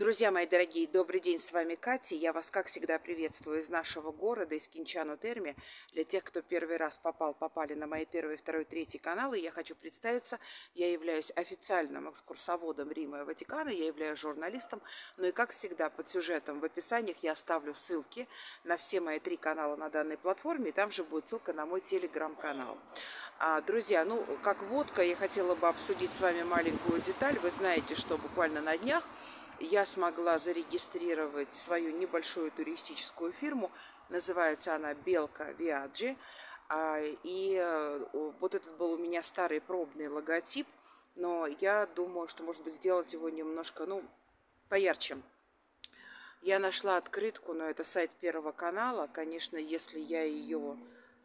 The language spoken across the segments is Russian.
Друзья мои дорогие, добрый день, с вами Катя. Я вас, как всегда, приветствую из нашего города, из Кинчану Терми. Для тех, кто первый раз попал, попали на мои первый, второй, третий каналы, я хочу представиться. Я являюсь официальным экскурсоводом Рима и Ватикана, я являюсь журналистом. Ну и, как всегда, под сюжетом в описаниях я оставлю ссылки на все мои три канала на данной платформе, и там же будет ссылка на мой телеграм-канал. А, друзья, ну, как водка, я хотела бы обсудить с вами маленькую деталь. Вы знаете, что буквально на днях я смогла зарегистрировать свою небольшую туристическую фирму. Называется она Белка Виаджи. А, и э, вот этот был у меня старый пробный логотип, но я думаю, что, может быть, сделать его немножко, ну, поярче. Я нашла открытку, но это сайт Первого канала. Конечно, если я ее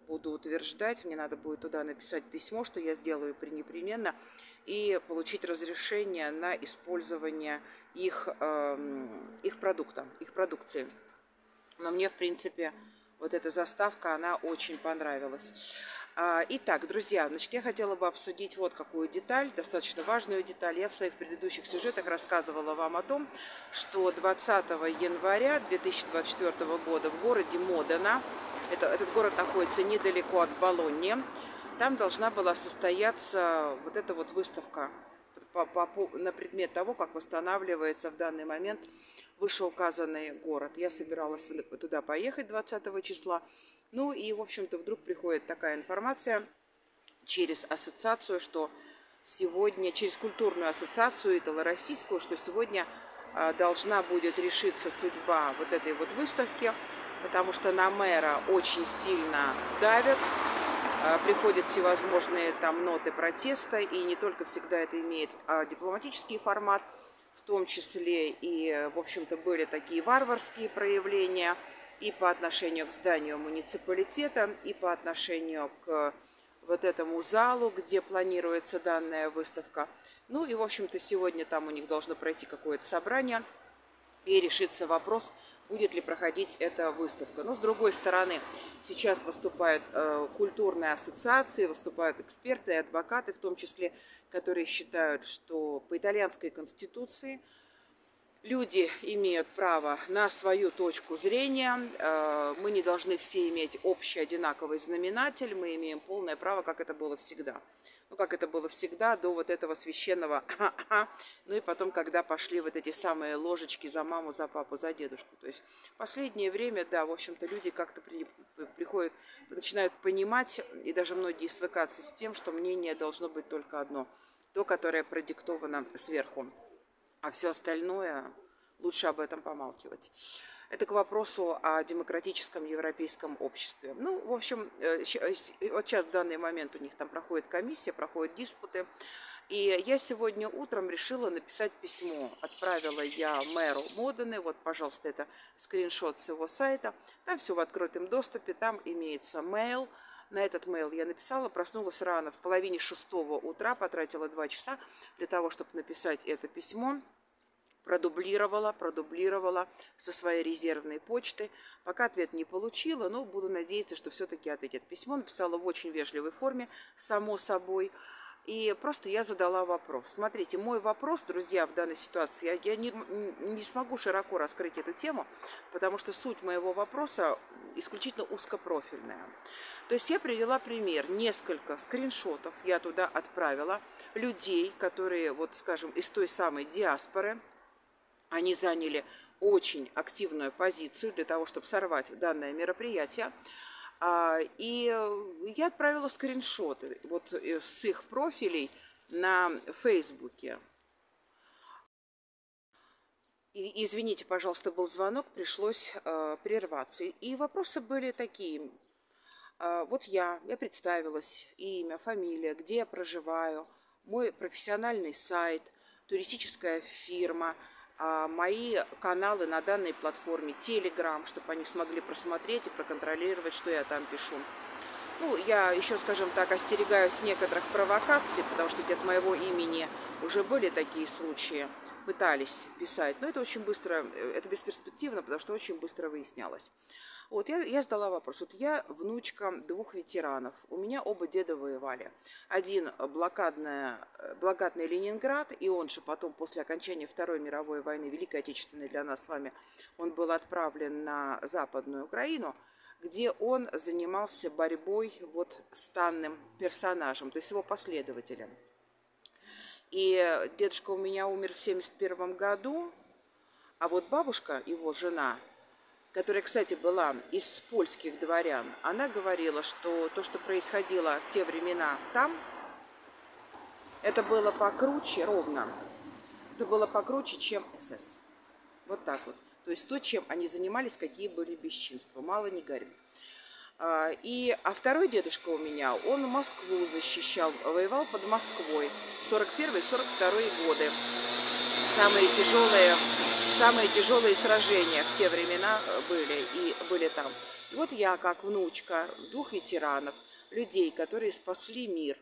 буду утверждать, мне надо будет туда написать письмо, что я сделаю при непременно, и получить разрешение на использование их, э, их продукта, их продукции. Но мне, в принципе, вот эта заставка, она очень понравилась. А, итак, друзья, значит, я хотела бы обсудить вот какую деталь, достаточно важную деталь. Я в своих предыдущих сюжетах рассказывала вам о том, что 20 января 2024 года в городе Модена это, этот город находится недалеко от Болоньи. Там должна была состояться вот эта вот выставка по, по, на предмет того, как восстанавливается в данный момент вышеуказанный город. Я собиралась туда поехать 20 числа. Ну и, в общем-то, вдруг приходит такая информация через ассоциацию, что сегодня, через культурную ассоциацию итало-российскую, что сегодня а, должна будет решиться судьба вот этой вот выставки – потому что на мэра очень сильно давят, приходят всевозможные там ноты протеста, и не только всегда это имеет а, дипломатический формат, в том числе и, в общем-то, были такие варварские проявления и по отношению к зданию муниципалитета, и по отношению к вот этому залу, где планируется данная выставка. Ну и, в общем-то, сегодня там у них должно пройти какое-то собрание – и решится вопрос, будет ли проходить эта выставка. Но с другой стороны, сейчас выступают э, культурные ассоциации, выступают эксперты и адвокаты, в том числе, которые считают, что по итальянской конституции люди имеют право на свою точку зрения. Э, мы не должны все иметь общий одинаковый знаменатель, мы имеем полное право, как это было всегда ну, как это было всегда, до вот этого священного ну и потом, когда пошли вот эти самые ложечки за маму, за папу, за дедушку. То есть последнее время, да, в общем-то, люди как-то при, приходят, начинают понимать, и даже многие свыкаться с тем, что мнение должно быть только одно, то, которое продиктовано сверху, а все остальное лучше об этом помалкивать. Это к вопросу о демократическом европейском обществе. Ну, в общем, э, э, вот сейчас в данный момент у них там проходит комиссия, проходят диспуты. И я сегодня утром решила написать письмо. Отправила я мэру Модены. Вот, пожалуйста, это скриншот с его сайта. Там все в открытом доступе. Там имеется mail. На этот mail я написала, проснулась рано, в половине шестого утра, потратила два часа для того, чтобы написать это письмо продублировала, продублировала со своей резервной почты. Пока ответ не получила, но буду надеяться, что все-таки ответит. Письмо написала в очень вежливой форме, само собой. И просто я задала вопрос. Смотрите, мой вопрос, друзья, в данной ситуации, я, я не, не смогу широко раскрыть эту тему, потому что суть моего вопроса исключительно узкопрофильная. То есть я привела пример, несколько скриншотов я туда отправила людей, которые, вот скажем, из той самой диаспоры, они заняли очень активную позицию для того, чтобы сорвать данное мероприятие. А, и я отправила скриншоты вот э, с их профилей на Фейсбуке. И, извините, пожалуйста, был звонок, пришлось э, прерваться. И вопросы были такие. Э, вот я, я представилась, имя, фамилия, где я проживаю, мой профессиональный сайт, туристическая фирма – мои каналы на данной платформе, Telegram, чтобы они смогли просмотреть и проконтролировать, что я там пишу. Ну, я еще, скажем так, остерегаюсь некоторых провокаций, потому что от моего имени уже были такие случаи, пытались писать. Но это очень быстро, э, это бесперспективно, потому что очень быстро выяснялось. Вот я, я задала вопрос. Вот я внучка двух ветеранов. У меня оба деда воевали. Один блокадная, блокадный Ленинград, и он же потом, после окончания Второй мировой войны, Великой Отечественной для нас с вами, он был отправлен на Западную Украину, где он занимался борьбой вот с данным персонажем, то есть его последователем. И дедушка у меня умер в 71 году, а вот бабушка, его жена, которая, кстати, была из польских дворян, она говорила, что то, что происходило в те времена там, это было покруче, ровно, это было покруче, чем СС. Вот так вот. То есть то, чем они занимались, какие были бесчинства. Мало не горю. А, и, а второй дедушка у меня, он Москву защищал, воевал под Москвой. 41-42 годы. Самые тяжелые самые тяжелые сражения в те времена э, были и были там. Вот я, как внучка двух ветеранов, людей, которые спасли мир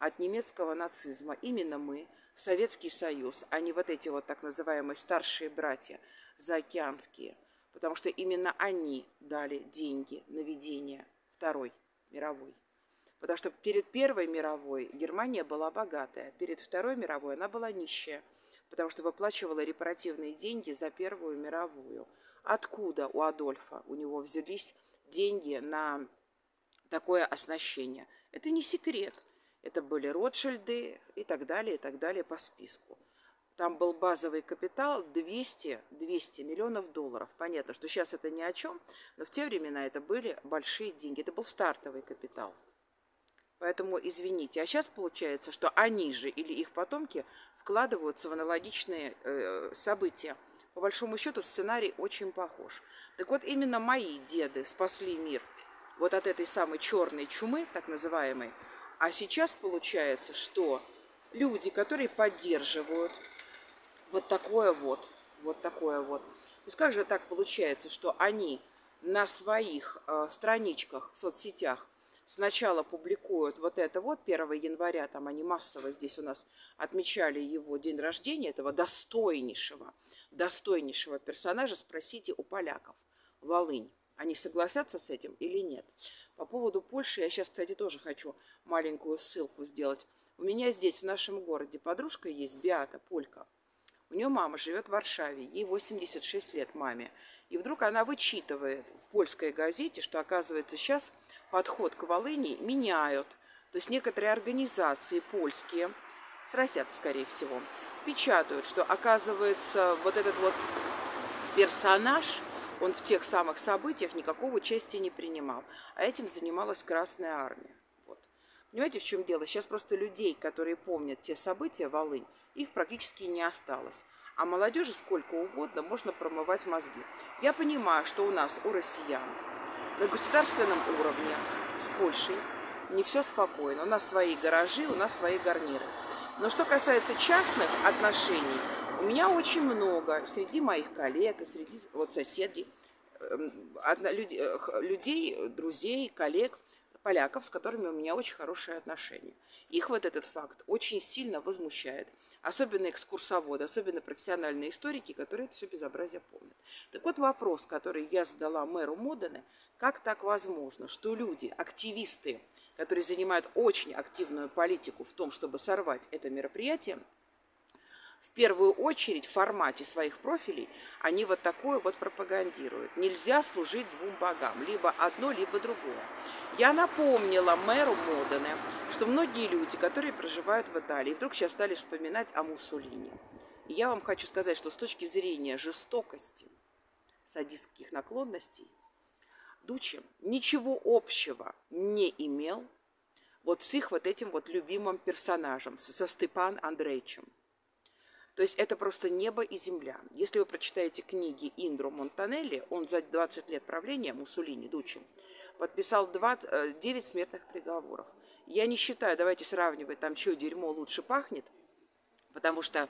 от немецкого нацизма, именно мы, Советский Союз, а не вот эти вот так называемые старшие братья заокеанские, потому что именно они дали деньги на ведение Второй мировой. Потому что перед Первой мировой Германия была богатая, перед Второй мировой она была нищая – потому что выплачивала репаративные деньги за Первую мировую. Откуда у Адольфа у него взялись деньги на такое оснащение? Это не секрет. Это были Ротшильды и так далее, и так далее по списку. Там был базовый капитал 200, 200 миллионов долларов. Понятно, что сейчас это ни о чем, но в те времена это были большие деньги. Это был стартовый капитал. Поэтому извините. А сейчас получается, что они же или их потомки вкладываются в аналогичные э, события. По большому счету сценарий очень похож. Так вот, именно мои деды спасли мир вот от этой самой черной чумы, так называемой. А сейчас получается, что люди, которые поддерживают вот такое вот, вот такое вот. Как же так получается, что они на своих э, страничках в соцсетях сначала публикуют вот это вот 1 января, там они массово здесь у нас отмечали его день рождения, этого достойнейшего, достойнейшего персонажа, спросите у поляков, Волынь. Они согласятся с этим или нет? По поводу Польши я сейчас, кстати, тоже хочу маленькую ссылку сделать. У меня здесь, в нашем городе, подружка есть, Биата, полька. У нее мама живет в Варшаве, ей 86 лет маме. И вдруг она вычитывает в польской газете, что, оказывается, сейчас подход к Волыни меняют. То есть некоторые организации польские, с Россят, скорее всего, печатают, что, оказывается, вот этот вот персонаж, он в тех самых событиях никакого участия не принимал. А этим занималась Красная Армия. Вот. Понимаете, в чем дело? Сейчас просто людей, которые помнят те события, Волынь, их практически не осталось. А молодежи сколько угодно можно промывать мозги. Я понимаю, что у нас, у россиян, на государственном уровне с Польшей не все спокойно. У нас свои гаражи, у нас свои гарниры. Но что касается частных отношений, у меня очень много среди моих коллег и среди вот соседей, эм, э, людей, друзей, коллег, поляков, с которыми у меня очень хорошие отношения. Их вот этот факт очень сильно возмущает. Особенно экскурсоводы, особенно профессиональные историки, которые это все безобразие помнят. Так вот вопрос, который я задала мэру Модене, как так возможно, что люди, активисты, которые занимают очень активную политику в том, чтобы сорвать это мероприятие, в первую очередь в формате своих профилей они вот такое вот пропагандируют. Нельзя служить двум богам, либо одно, либо другое. Я напомнила мэру Модене, что многие люди, которые проживают в Италии, вдруг сейчас стали вспоминать о Муссолини. И я вам хочу сказать, что с точки зрения жестокости, садистских наклонностей, Дучи ничего общего не имел вот с их вот этим вот любимым персонажем, со Степан Андреевичем. То есть это просто небо и земля. Если вы прочитаете книги Индро Монтанелли, он за 20 лет правления Муссолини, Дучи, подписал 20, 9 э, смертных приговоров. Я не считаю, давайте сравнивать, там что дерьмо лучше пахнет, потому что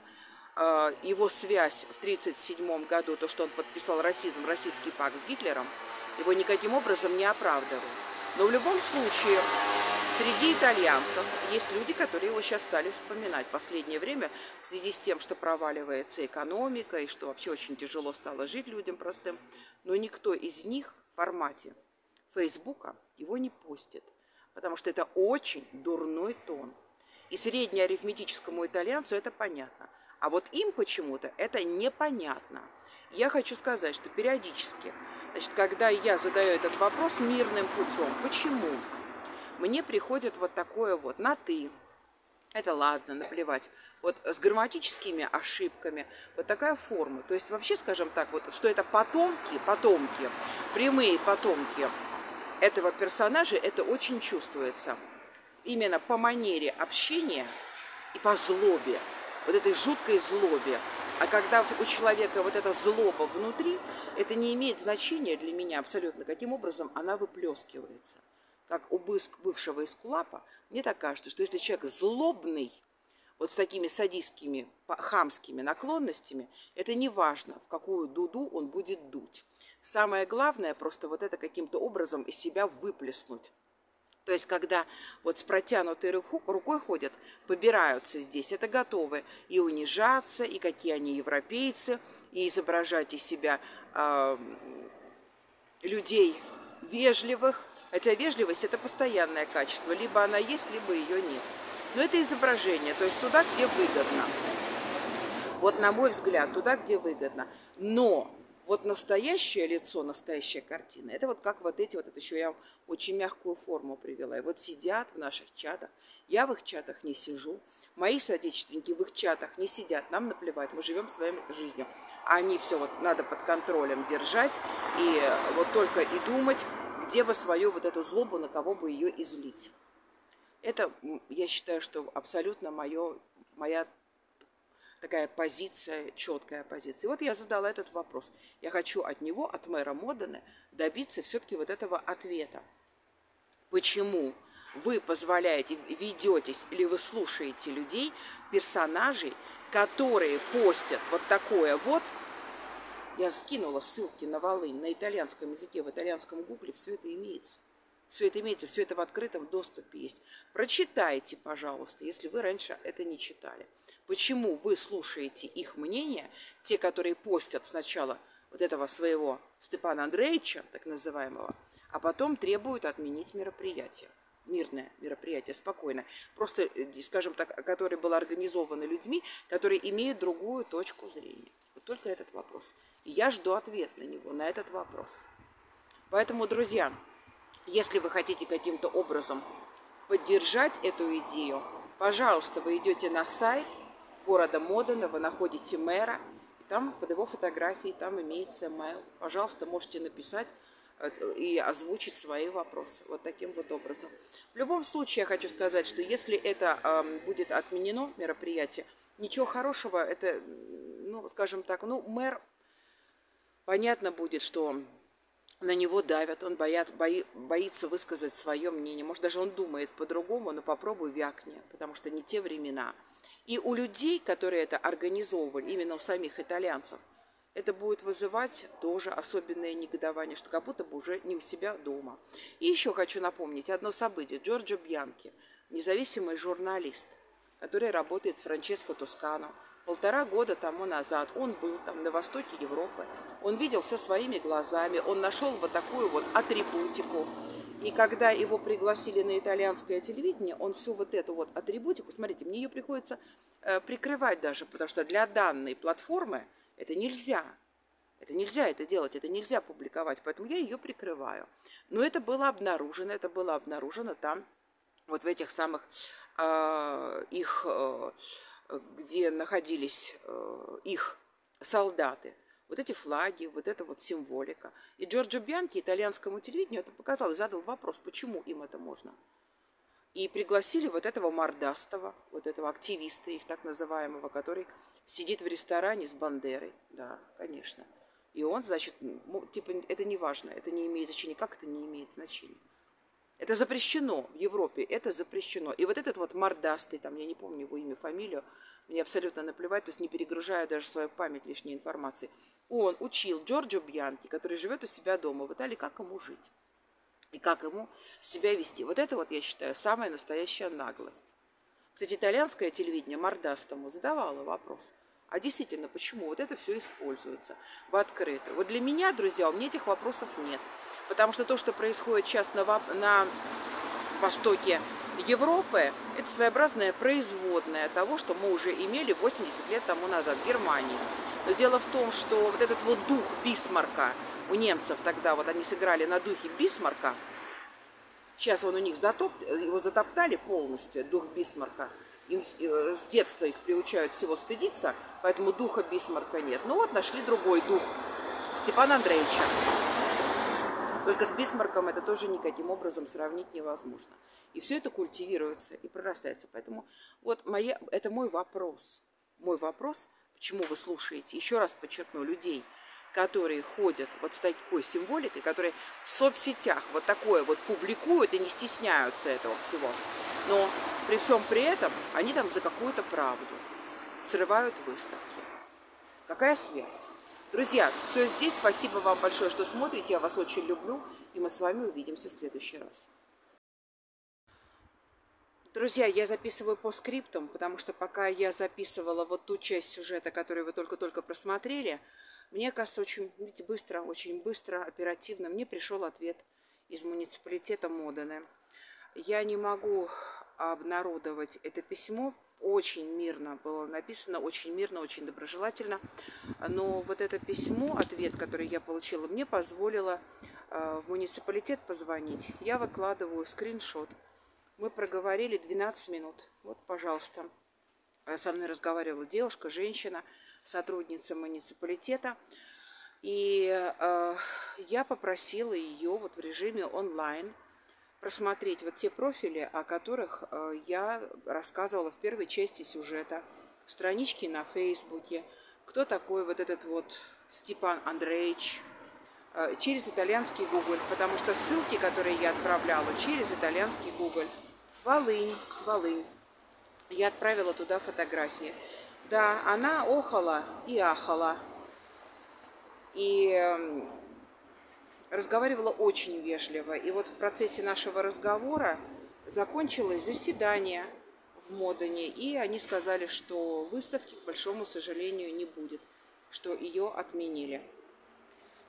э, его связь в 1937 году, то, что он подписал расизм, российский пакт с Гитлером, его никаким образом не оправдывает. Но в любом случае Среди итальянцев есть люди, которые его сейчас стали вспоминать. В последнее время в связи с тем, что проваливается экономика и что вообще очень тяжело стало жить людям простым, но никто из них формате Фейсбука его не постят, потому что это очень дурной тон. И среднеарифметическому итальянцу это понятно. А вот им почему-то это непонятно. Я хочу сказать, что периодически, значит, когда я задаю этот вопрос мирным путем, почему? Мне приходит вот такое вот на «ты», это ладно, наплевать. Вот с грамматическими ошибками вот такая форма. То есть вообще, скажем так, вот что это потомки, потомки, прямые потомки этого персонажа, это очень чувствуется. Именно по манере общения и по злобе, вот этой жуткой злобе. А когда у человека вот эта злоба внутри, это не имеет значения для меня абсолютно, каким образом она выплескивается как у бывшего эскулапа, мне так кажется, что если человек злобный, вот с такими садистскими, хамскими наклонностями, это не важно, в какую дуду он будет дуть. Самое главное просто вот это каким-то образом из себя выплеснуть. То есть, когда вот с протянутой рукой ходят, побираются здесь, это готовы и унижаться, и какие они европейцы, и изображать из себя э, людей вежливых, Хотя вежливость – это постоянное качество. Либо она есть, либо ее нет. Но это изображение, то есть туда, где выгодно. Вот на мой взгляд, туда, где выгодно. Но вот настоящее лицо, настоящая картина, это вот как вот эти, вот это еще я очень мягкую форму привела. И вот сидят в наших чатах, я в их чатах не сижу, мои соотечественники в их чатах не сидят, нам наплевать, мы живем своей жизнью. А они все вот надо под контролем держать и вот только и думать, где бы свою вот эту злобу, на кого бы ее излить. Это, я считаю, что абсолютно мое, моя такая позиция, четкая позиция. И вот я задала этот вопрос. Я хочу от него, от мэра Модена, добиться все-таки вот этого ответа. Почему вы позволяете, ведетесь или вы слушаете людей, персонажей, которые постят вот такое вот – я скинула ссылки на Волынь на итальянском языке, в итальянском гугле, все это имеется. Все это имеется, все это в открытом доступе есть. Прочитайте, пожалуйста, если вы раньше это не читали. Почему вы слушаете их мнение, те, которые постят сначала вот этого своего Степана Андреевича, так называемого, а потом требуют отменить мероприятие. Мирное мероприятие, спокойно. Просто, э, скажем так, которое было организовано людьми, которые имеют другую точку зрения. Только этот вопрос. И я жду ответ на него, на этот вопрос. Поэтому, друзья, если вы хотите каким-то образом поддержать эту идею, пожалуйста, вы идете на сайт города Модена, вы находите мэра, там под его фотографией, там имеется mail. Пожалуйста, можете написать э, и озвучить свои вопросы. Вот таким вот образом. В любом случае, я хочу сказать, что если это э, будет отменено, мероприятие, ничего хорошего, это, ну, скажем так, ну, мэр понятно будет, что на него давят, он боят, бои, боится высказать свое мнение. Может, даже он думает по-другому, но попробуй вякни, потому что не те времена. И у людей, которые это организовывали, именно у самих итальянцев, это будет вызывать тоже особенное негодование, что как будто бы уже не у себя дома. И еще хочу напомнить одно событие. Джорджо Бьянки, независимый журналист, который работает с Франческо Тускано, полтора года тому назад он был там на востоке Европы, он видел все своими глазами, он нашел вот такую вот атрибутику. И когда его пригласили на итальянское телевидение, он всю вот эту вот атрибутику, смотрите, мне ее приходится э, прикрывать даже, потому что для данной платформы это нельзя. Это нельзя это делать, это нельзя публиковать, поэтому я ее прикрываю. Но это было обнаружено, это было обнаружено там, вот в этих самых э, их э, где находились э, их солдаты. Вот эти флаги, вот эта вот символика. И Джорджо Бьянки итальянскому телевидению это показал и задал вопрос, почему им это можно. И пригласили вот этого мордастого, вот этого активиста, их так называемого, который сидит в ресторане с Бандерой. Да, конечно. И он, значит, типа, это не важно, это не имеет значения. Как это не имеет значения? Это запрещено в Европе, это запрещено. И вот этот вот мордастый, там, я не помню его имя, фамилию, мне абсолютно наплевать, то есть не перегружая даже свою память лишней информации. Он учил Джорджо Бьянки, который живет у себя дома в Италии, как ему жить и как ему себя вести. Вот это вот, я считаю, самая настоящая наглость. Кстати, итальянское телевидение мордастому задавало вопрос. А действительно, почему вот это все используется в открытую? Вот для меня, друзья, у меня этих вопросов нет. Потому что то, что происходит сейчас на, на востоке Европы, это своеобразная производная того, что мы уже имели 80 лет тому назад в Германии. Но дело в том, что вот этот вот дух Бисмарка у немцев тогда, вот они сыграли на духе Бисмарка, сейчас он у них затоп, его затоптали полностью, дух Бисмарка, им э, с детства их приучают всего стыдиться, поэтому духа Бисмарка нет. Ну вот нашли другой дух, Степана Андреевича. Только с Бисмарком это тоже никаким образом сравнить невозможно. И все это культивируется и прорастается. Поэтому вот моя, это мой вопрос. Мой вопрос, почему вы слушаете, еще раз подчеркну, людей, которые ходят вот с такой символикой, которые в соцсетях вот такое вот публикуют и не стесняются этого всего. Но при всем при этом они там за какую-то правду срывают выставки. Какая связь? Друзья, все здесь. Спасибо вам большое, что смотрите. Я вас очень люблю. И мы с вами увидимся в следующий раз. Друзья, я записываю по скриптам, потому что пока я записывала вот ту часть сюжета, которую вы только-только просмотрели, мне кажется, очень видите, быстро, очень быстро, оперативно мне пришел ответ из муниципалитета Модены. Я не могу обнародовать это письмо, очень мирно было написано, очень мирно, очень доброжелательно. Но вот это письмо, ответ, который я получила, мне позволило э, в муниципалитет позвонить. Я выкладываю скриншот. Мы проговорили 12 минут. Вот, пожалуйста. Со мной разговаривала девушка, женщина, сотрудница муниципалитета. И э, я попросила ее вот в режиме онлайн – просмотреть вот те профили, о которых э, я рассказывала в первой части сюжета, странички на Фейсбуке, кто такой вот этот вот Степан Андреевич, э, через итальянский Google, потому что ссылки, которые я отправляла через итальянский Google, Волынь, Волынь, я отправила туда фотографии. Да, она охала и ахала. И эм, разговаривала очень вежливо. И вот в процессе нашего разговора закончилось заседание в Модане, и они сказали, что выставки, к большому сожалению, не будет, что ее отменили.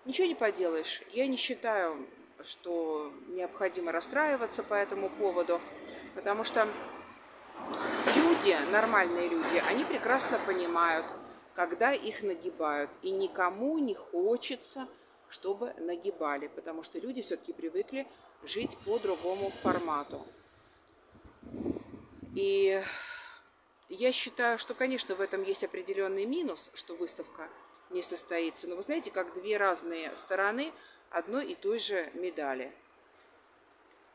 Ничего не поделаешь. Я не считаю, что необходимо расстраиваться по этому поводу, потому что люди, нормальные люди, они прекрасно понимают, когда их нагибают, и никому не хочется – чтобы нагибали, потому что люди все-таки привыкли жить по другому формату. И я считаю, что, конечно, в этом есть определенный минус, что выставка не состоится. Но вы знаете, как две разные стороны одной и той же медали.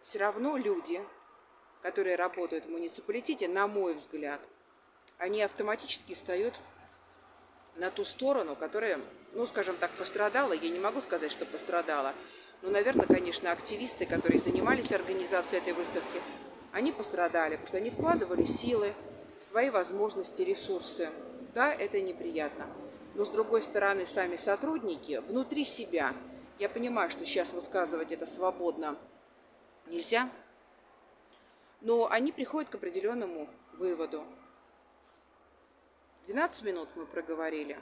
Все равно люди, которые работают в муниципалитете, на мой взгляд, они автоматически встают на ту сторону, которая, ну, скажем так, пострадала. Я не могу сказать, что пострадала. Но, наверное, конечно, активисты, которые занимались организацией этой выставки, они пострадали, потому что они вкладывали силы, свои возможности, ресурсы. Да, это неприятно. Но, с другой стороны, сами сотрудники внутри себя, я понимаю, что сейчас высказывать это свободно нельзя, но они приходят к определенному выводу. 12 минут мы проговорили.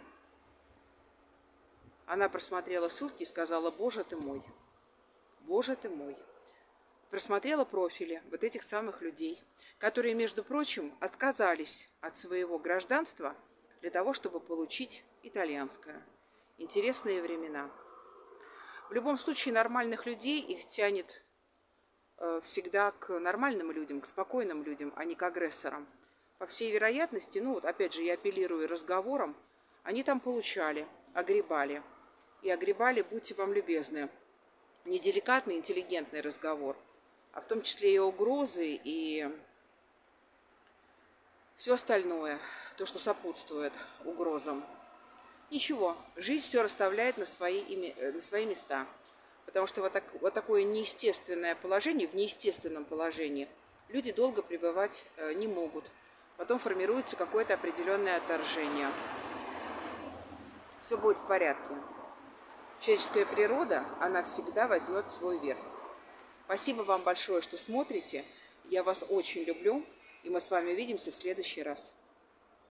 Она просмотрела ссылки и сказала, боже ты мой, боже ты мой. Просмотрела профили вот этих самых людей, которые, между прочим, отказались от своего гражданства для того, чтобы получить итальянское. Интересные времена. В любом случае, нормальных людей их тянет э, всегда к нормальным людям, к спокойным людям, а не к агрессорам. По всей вероятности, ну вот опять же я апеллирую разговором, они там получали, огребали. И огребали, будьте вам любезны, не деликатный, интеллигентный разговор, а в том числе и угрозы, и все остальное, то, что сопутствует угрозам. Ничего, жизнь все расставляет на свои, э, на свои места. Потому что вот, так, вот такое неестественное положение, в неестественном положении, люди долго пребывать э, не могут потом формируется какое-то определенное отторжение. Все будет в порядке. Человеческая природа, она всегда возьмет свой верх. Спасибо вам большое, что смотрите. Я вас очень люблю. И мы с вами увидимся в следующий раз.